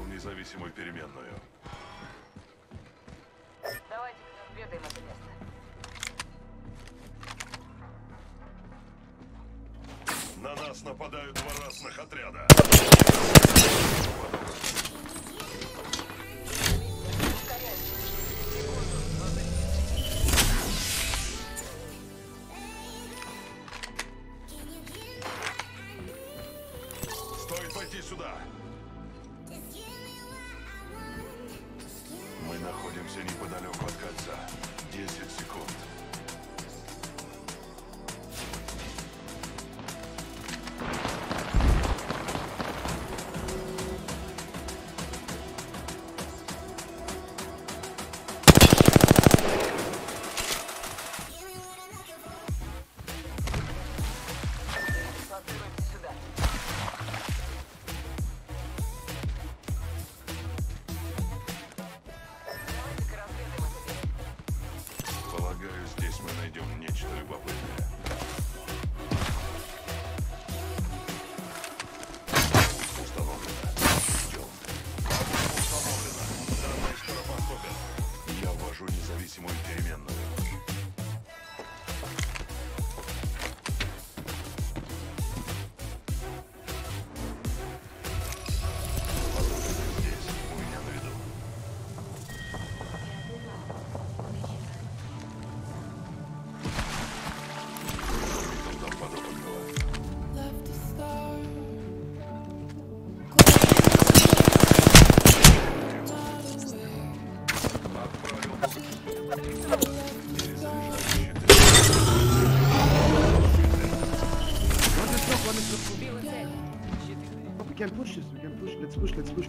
добавил независимую переменную. Давайте разведаем это место. На нас нападают два разных отряда. находимся неподалеку от кольца. 10 секунд. найдем нечто любопытное. Push, let's push.